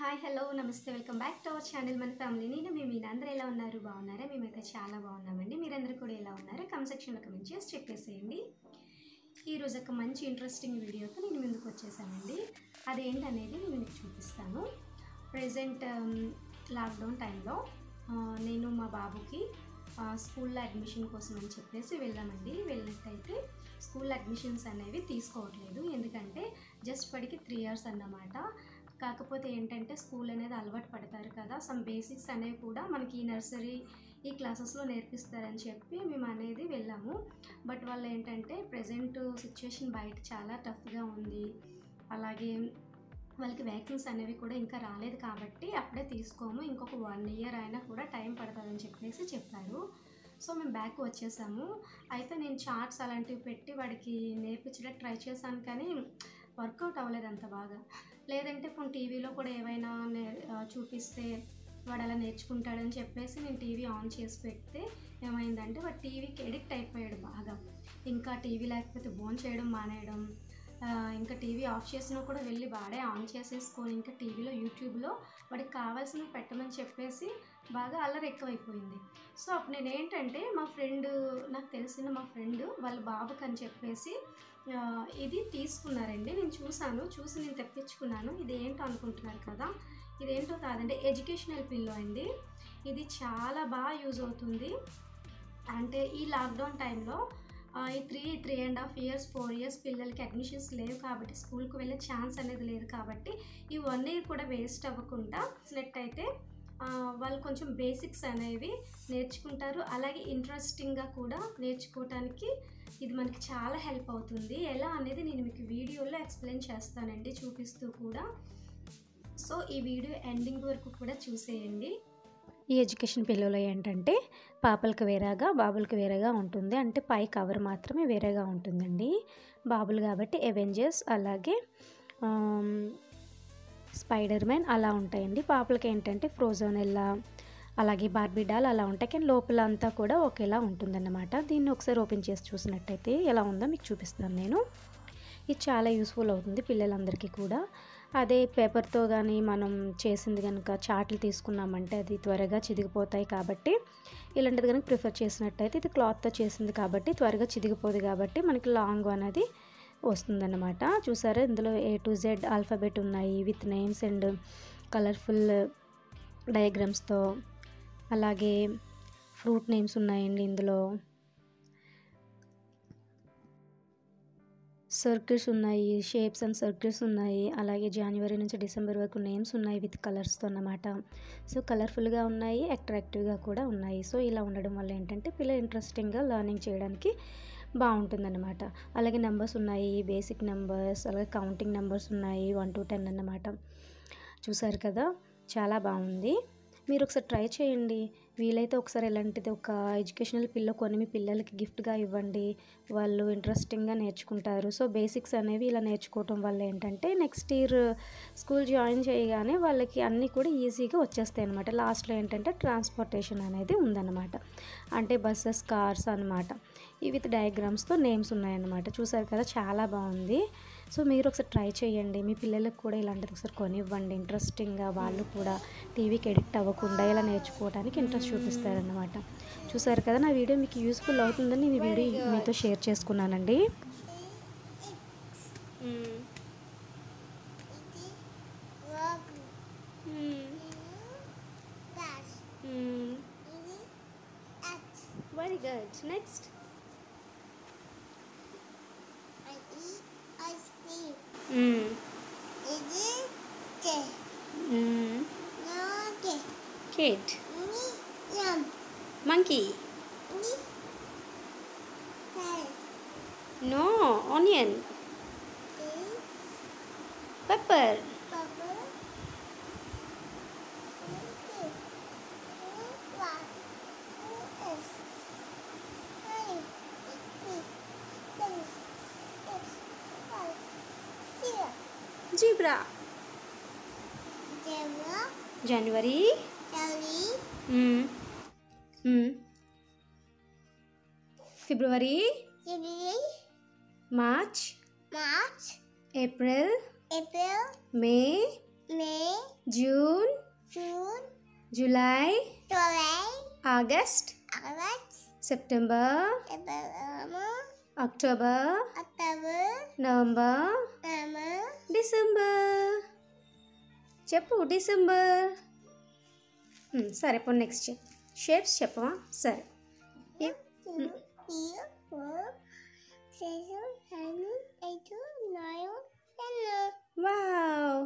Hi hello namaste welcome back to our channel మన family నేను మీ మీరందరూ ఎలా ఉన్నారు? బాగున్నారా? మేమైతే చాలా బాగున్నామండి. మీరందరూ కూడా ఎలా ఉన్నారా? కమెంట్ సెక్షన్లో కమెంట్ చేసి చెప్పేసేయండి ఈరోజు ఒక మంచి ఇంట్రెస్టింగ్ వీడియోతో నేను ముందుకు వచ్చేసానండి. అదేంటనేది నేను మీకు చూపిస్తాను. ప్రజెంట్ లాక్డౌన్ టైంలో నేను మా బాబుకి స్కూల్లో అడ్మిషన్ కోసం అని చెప్పేసి వెళ్ళామండి వెళ్ళినట్టయితే స్కూల్ అడ్మిషన్స్ అనేవి తీసుకోవట్లేదు. ఎందుకంటే జస్ట్ పడికి త్రీ ఇయర్స్ అన్నమాట. కాకపోతే ఏంటంటే స్కూల్ అనేది అలవాటు పడతారు కదా. సమ్ బేసిక్స్ అనేవి కూడా మనకి ఈ నర్సరీ ఈ క్లాసెస్లో నేర్పిస్తారని చెప్పి మేము అనేది వెళ్ళాము. బట్ వాళ్ళు ఏంటంటే ప్రజెంట్ సిచ్యువేషన్ బయట చాలా టఫ్గా ఉంది. అలాగే వాళ్ళకి వ్యాక్సిన్స్ అనేవి కూడా ఇంకా రాలేదు కాబట్టి అప్పుడే తీసుకోము. ఇంకొక వన్ ఇయర్ అయినా కూడా టైం పడుతుందని చెప్పేసి చెప్పారు. సో మేము బ్యాక్ వచ్చేసాము. అయితే నేను చార్ట్స్ అలాంటివి పెట్టి వాడికి నేర్పించడానికి ట్రై చేశాను కానీ వర్కౌట్ అవ్వలేదు అంత బాగా. లేదంటే కొన్ని టీవీలో కూడా ఏవైనా నే చూపిస్తే వాడు అలా నేర్చుకుంటాడని చెప్పేసి నేను టీవీ ఆన్ చేసి పెడితే ఏమైందంటే వాడు టీవీకి ఎడిక్ట్ అయిపోయాడు బాగా. ఇంకా టీవీ లేకపోతే బోన్ చేయడం మానేయడం ఇంకా టీవీ ఆఫ్ చేసినా కూడా వెళ్ళి వాడే ఆన్ చేసేసుకొని ఇంకా టీవీలో యూట్యూబ్లో వాడికి కావాల్సినవి పెట్టమని చెప్పేసి బాగా అల్లరి ఎక్కువైపోయింది. సో అప్పుడు నేను ఏంటంటే మా ఫ్రెండ్ నాకు తెలిసిన మా ఫ్రెండ్ వాళ్ళ బాబుకి అని చెప్పేసి ఇది తీసుకున్నారండి. నేను చూశాను చూసి నేను తెప్పించుకున్నాను. ఇది ఏంటో అనుకుంటున్నారు కదా? ఇదేంటో కాదండి ఎడ్యుకేషనల్ పిల్లో అండి. ఇది చాలా బాగా యూజ్ అవుతుంది. అంటే ఈ లాక్డౌన్ టైంలో ఈ three three and half years four years పిల్లలకి అడ్మిషన్స్ లేవు కాబట్టి స్కూల్కి వెళ్ళే ఛాన్స్ అనేది లేదు కాబట్టి ఈ వన్ ఇయర్ కూడా వేస్ట్ అవ్వకుండా అయితే వాళ్ళు కొంచెం బేసిక్స్ అనేవి నేర్చుకుంటారు. అలాగే ఇంట్రెస్టింగ్గా కూడా నేర్చుకోవటానికి ఇది మనకి చాలా హెల్ప్ అవుతుంది. ఎలా అనేది నేను మీకు వీడియోలో ఎక్స్ప్లెయిన్ చేస్తానండి చూపిస్తూ కూడా. సో ఈ వీడియో ఎండింగ్ వరకు కూడా చూసేయండి. ఈ ఎడ్యుకేషన్ పిల్లలు ఏంటంటే పాపలకు వేరేగా బాబులకు వేరేగా ఉంటుంది. అంటే పై కవర్ మాత్రమే వేరేగా ఉంటుందండి. బాబులు కాబట్టి ఎవెంజర్స్ అలాగే స్పైడర్ మ్యాన్ అలా ఉంటాయండి. పాపలకి ఏంటంటే ఫ్రోజోన్ ఎలా అలాగే బార్బీ డాల్ అలా ఉంటాయి. కానీ లోపల అంతా కూడా ఒకేలా ఉంటుందన్నమాట. దీన్ని ఒకసారి ఓపెన్ చేసి చూసినట్టయితే ఎలా ఉందో మీకు చూపిస్తాను నేను. ఇది చాలా యూస్ఫుల్ అవుతుంది పిల్లలందరికీ కూడా. అదే పేపర్తో కానీ మనం చేసింది కనుక చాట్లు తీసుకున్నామంటే అది త్వరగా చిదిగిపోతాయి కాబట్టి ఇలాంటిది కనుక ప్రిఫర్ చేసినట్టయితే ఇది క్లాత్తో చేసింది కాబట్టి త్వరగా చిదిగిపోదు కాబట్టి మనకి లాంగ్ అనేది వస్తుందన్నమాట. చూసారా ఇందులో ఏ టు జెడ్ ఆల్ఫాబెట్ ఉన్నాయి విత్ నేమ్స్ అండ్ కలర్ఫుల్ డయాగ్రామ్స్తో అలాగే ఫ్రూట్ నేమ్స్ ఉన్నాయండి ఇందులో. సర్కిల్స్ ఉన్నాయి షేప్స్ అండ్ సర్కిల్స్ ఉన్నాయి అలాగే జనవరి నుంచి డిసెంబర్ వరకు నేమ్స్ ఉన్నాయి విత్ కలర్స్తో అన్నమాట. సో కలర్ఫుల్గా ఉన్నాయి అట్రాక్టివ్గా కూడా ఉన్నాయి. సో ఇలా ఉండడం వల్ల ఏంటంటే పిల్లలు ఇంట్రెస్టింగ్గా లర్నింగ్ చేయడానికి బాగుంటుందన్నమాట. అలాగే నెంబర్స్ ఉన్నాయి బేసిక్ నెంబర్స్ అలాగే కౌంటింగ్ నెంబర్స్ ఉన్నాయి వన్ టు టెన్ అన్నమాట. చూసారు కదా? చాలా బాగుంది. మీరు ఒకసారి ట్రై చేయండి. వీలైతే ఒకసారి ఇలాంటిది ఒక ఎడ్యుకేషనల్ పిల్ల కొని మీ పిల్లలకి గిఫ్ట్గా ఇవ్వండి. వాళ్ళు ఇంట్రెస్టింగ్గా నేర్చుకుంటారు. సో బేసిక్స్ అనేవి ఇలా నేర్చుకోవటం వల్ల ఏంటంటే నెక్స్ట్ ఇయర్ స్కూల్ జాయిన్ చేయగానే వాళ్ళకి అన్నీ కూడా ఈజీగా వచ్చేస్తాయి అనమాట లాస్ట్లో ఏంటంటే ట్రాన్స్పోర్టేషన్ అనేది ఉందన్నమాట. అంటే బస్సెస్ కార్స్ అనమాట ఈ విత్ డయాగ్రామ్స్తో నేమ్స్ ఉన్నాయన్నమాట. చూసారు కదా చాలా బాగుంది. సో మీరు ఒకసారి ట్రై చేయండి. మీ పిల్లలకు కూడా ఇలాంటిది ఒకసారి కొనివ్వండి. ఇంట్రెస్టింగ్గా వాళ్ళు కూడా టీవీకి ఎడిక్ట్ అవ్వకుండా ఇలా నేర్చుకోవడానికి ఇంట్రెస్ట్ చూపిస్తారన్నమాట చూసారు కదా నా వీడియో మీకు యూస్ఫుల్ అవుతుందని నేను వీడియో మీతో షేర్ చేసుకున్నానండి very good next Monkey. No, onion. Pepper. zebra. Zebra. January? January. Hmm. February March March, April April, May May, June June, July July, August August, September September, October October, November November, December చెప్పు December ఉమ్, సరే ఇప్పుడు next చెప్పు shapes చెప్పవా సరే wow